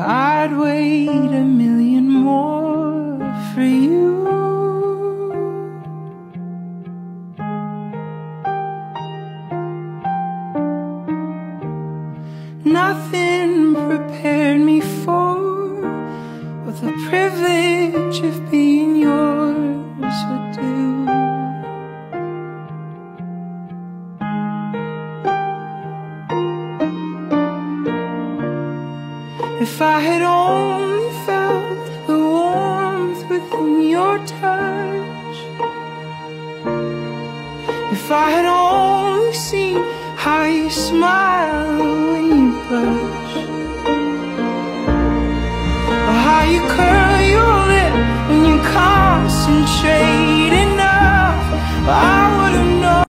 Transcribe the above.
I'd wait a million more for you. Nothing prepared me for the privilege of being If I had only felt the warmth within your touch. If I had only seen how you smile when you blush. Or how you curl your lip when you concentrate enough. I would have